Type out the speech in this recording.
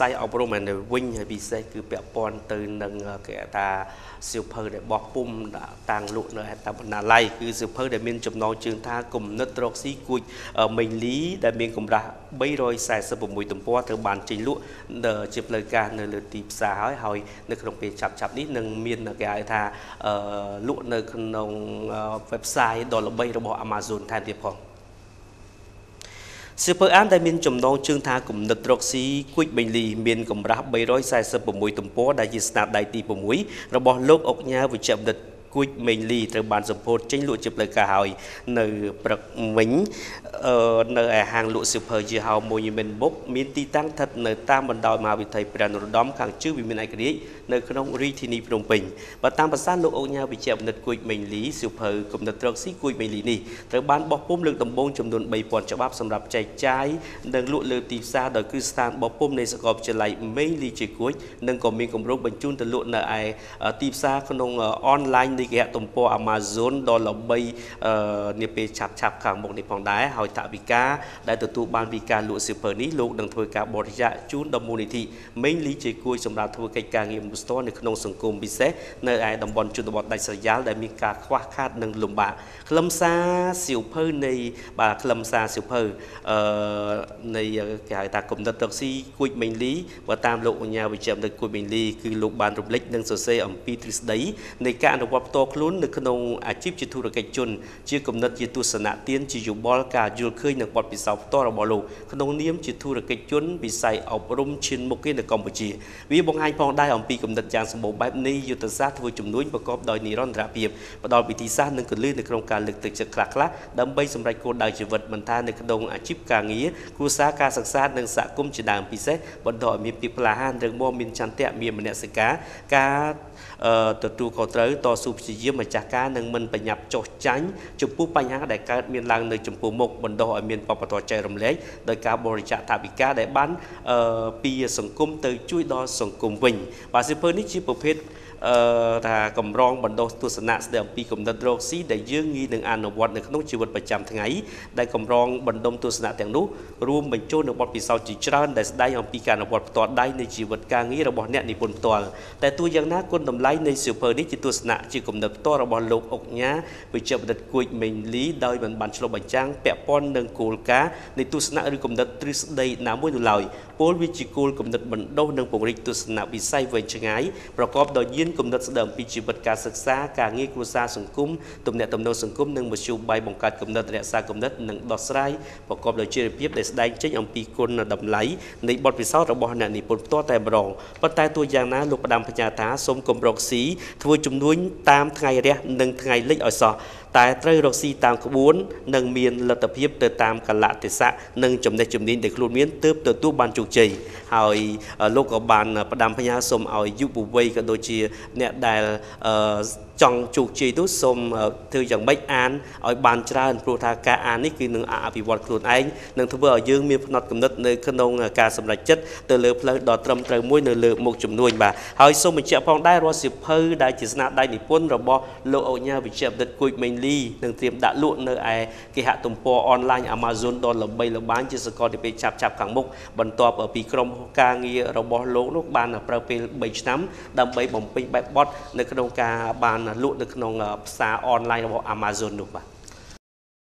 ស័យអប់រំនៅវិញហើយពិសេសគឺពាក់ព័ន្ធទៅនឹងគេថាសៀវភៅដែលបោះពុំតាំងលក់នៅហេតុបណ្ណាល័យគឺសៀវភៅដែលមានចំណងជើងថាគំនិតរកស៊ីគួចមេងលីដែលមានកម្រាស់346ទំព័រត្រូវបានចេញលក់ជាផ្លូវការនៅលើទីផ្សារហើយហើយនៅក្នុងពេលឆាប់ឆាប់នេះនឹងមានគេហៅថាលក់នៅក្នុង website ដ៏ល្បីរបស់ Amazon ថែមទៀតផង សៀវភៅអានដែលមានចំណងជើងថាគំនិតរកស៊ីគួចបេងលីមានកម្រាស់346ទំព័រដែលជាស្នាដៃទី6របស់លោកអុកញ៉ាវិជ្ជបណ្ឌិតគួចមេងលីត្រូវបានសម្ពោធចេញលក់ជាផ្លូវការហើយនៅព្រឹកមិញ នៅឯហាងលក់សៀវភៅជាហៅ Monument Book មានទីតាំងស្ថិតនៅតាមបណ្ដោយមហាវិថីព្រះនរោត្តមខាងជើងវិមានឯករាជ្យនៅក្នុងរាជធានីភ្នំពេញបើតាមប្រសាសន៍លោកអុកញ៉ាវិជ្ជបណ្ឌិតគួចមេងលីសៀវភៅគំនិតត្រកស៊ីគួចមេងលីនេះត្រូវបានបោះពុម្ពលើកដំបូងចំនួន3000ច្បាប់សម្រាប់ចែកចាយនិងលក់លើទីផ្សារដោយគ្រឹះស្ថានបោះពុម្ពនៃសាកលវិទ្យាល័យមេងលីជាគួចនិងក៏មានគម្រោងបញ្ជូនទៅលក់នៅឯទីផ្សារក្នុងអនឡាញនៃគេហទំព័រ Amazon ដ៏ល្បីនាពេលឆាប់ឆាប់ខាងមុខនេះផងដែរហើយថវិកាដែលទទួលបានពីការលក់សៀវភៅនេះលោកនឹងធ្វើការបរិច្ចាគជូនដល់មូលនិធិមេងលីជាគួយសម្រាប់ធ្វើកិច្ចការងារមនុស្សនៅក្នុងសង្គមពិសេសនៅឯតំបន់ជនបទដាច់ស្រយាលដែលមានការខ្វះខាតនិងលំបាកខ្លឹមសារសៀវភៅនៃបាទខ្លឹមសារសៀវភៅអឺនៃគេហៅថាគំនិតរកស៊ីគួចមេងលីបើតាមលោកអញ្ញាវិជ្ជនៅគួចមេងលីគឺលោកបានរំលេចនិងសរសេរអំពីទ្រឹស្ដីនៃការអនុវត្តផ្ទាល់ខ្លួននៅក្នុងអាជីពជាធុរកិច្ចជនជាគំនិតជាទស្សនៈទានជាយោបល់ការយល់ឃើញនិងបទពិសោធន៍ផ្ទាល់របស់លោកក្នុងនាមជាធុរកិច្ចជនវិស័យអប់រំឈានមុខគេនៅកម្ពុជាវាបង្ហាញផងដែរអំពីគំនិតយ៉ាងសម្បូរបែបនៃយុទ្ធសាស្ត្រធ្វើជំនួញប្រកបដោយនិរន្តរភាពផ្ដល់វិធីសាស្ត្រនិងកលឹះនៅក្នុងការលើកទឹកចិត្តខ្លះៗដើម្បីសម្រេចគោលដៅជីវិតមិនថានៅក្នុងអាជីពការងារគ្រួសារការសិក្សានិងសហគមន៍ជាដើមពិសេសបន្តឲ្យមានភាពក្លាហានរឹងមាំមានចន្ទៈមានមនសិការការទទួលខុសត្រូវតស៊ូព្យាយាមម្ចាស់ការនិងមិនបញ្ញាប់ចុះចាញ់ចំពោះបញ្ហាដែលកើតមានឡើងនៅចំពោះមុខបណ្ដោះឲ្យមានបបតចែករំលែកដោយការបរិច្ចាគថវិកាដែលបានពីសង្គមទៅជួយដល់សង្គមវិញបាទសិភើនេះជាប្រភេទ អឺថាកម្រងបណ្ដុះទស្សនៈស្ដីអំពីគំនិតរកស៊ីដែលយើងងាយនឹងអនុវត្តនៅក្នុងជីវិតប្រចាំថ្ងៃដែលកម្រងបណ្ដុំទស្សនៈទាំងនោះរួមបញ្ចូលនៅបទពិសោធន៍ជាច្រើនដែលស្ដែងអំពីការអនុវត្តផ្ទាល់ដៃនៃជីវិតការងាររបស់អ្នកនិពន្ធផ្ទាល់តែទោះយ៉ាងណាគុណតម្លៃនៃសៀវភៅនេះជាទស្សនៈជាគំនិតផ្ទាល់របស់លោកអុកញ៉ាវិជ្ជបណ្ឌិតគួចមេងលីដោយមិនបានឆ្លុះបញ្ចាំងពាក់ព័ន្ធនឹងគោលការណ៍នៃទស្សនៈឬគំនិតទ្រឹស្ដីណាមួយនោះឡើយពលវាជាគោលគំនិតបណ្ដុះនិងពង្រីកទស្សនៈវិស័យវែងឆ្ងាយប្រកបដោយយានគំនិតស្ដីអំពីជីវិតការសិក្សាការងារគ្រួសារសង្គមទំនាក់ទំនងសង្គមនិងមធ្យោបាយបង្កើតគំនិតរក្សាគំនិតនិងដោះស្រាយប្រកបដោយជារបៀបដែលស្ដែងចេញអំពីគុណតម្លៃនៃបទពិសោធន៍របស់អ្នកនិពន្ធផ្ទាល់តែម្ដងប៉ុន្តែទោះយ៉ាងណាលោកផ្ដាំបញ្ញាថាសូមគម្រោកស៊ីធ្វើជំនួញតាមថ្ងៃរះនិងថ្ងៃលិចឲ្យសោះតែត្រូវរកស៊ីតាមក្បួននិងមានលទ្ធភាពទៅតាមកលៈទេសៈនិងចំណេះជំនាញដែលខ្លួនមានទើបទទួលបានជោគជ័យហើយលោកក៏បានផ្ដាំផ្ញើសូមឲ្យយុវវ័យក៏ដូចជាអ្នកដែល ចង់ជោគជ័យនោះសូមធ្វើយ៉ាងម៉េចអានឲ្យបានច្រើនព្រោះថាការអាននេះគឺនឹងអភិវឌ្ឍខ្លួនឯងនឹងធ្វើឲ្យយើងមានផ្នត់គំនិតនៅក្នុងការសម្រេចចិត្តទៅលើផ្លូវដ៏ត្រឹមត្រូវមួយនៅលើមុខជំនួញបាទហើយសូមបញ្ជាក់ផងដែររាល់សៀវភៅដែលជាស្នាដៃនិពន្ធរបស់លោកអុញ្ញាវិជ្ជបណ្ឌិតគួយមេងលីនឹងត្រៀមដាក់លក់នៅឯគេហទំព័រអនឡាញ Amazon ដ៏ល្បីល្បាញជាសកលទីពេលឆាប់ឆាប់ខាងមុខបន្ទាប់ពីក្រុមការងាររបស់លោកនោះបានប្រើពេល3ឆ្នាំដើម្បីបំពេញបែបបទនៅក្នុងការបានលក់នៅក្នុងផ្សារអនឡាញរបស់ Amazon នោះបាទ